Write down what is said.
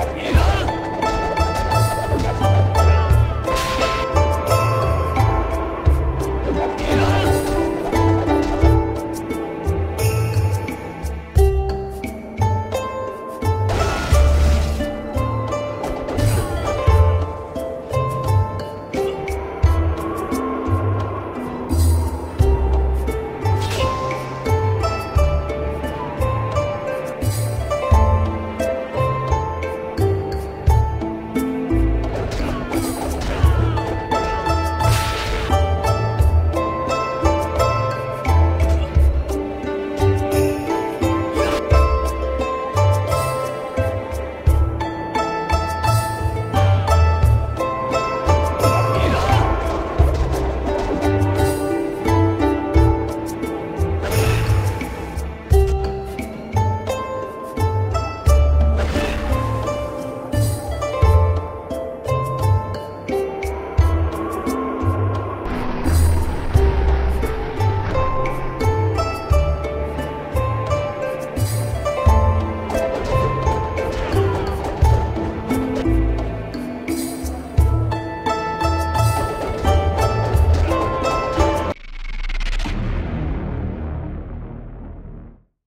Yeah.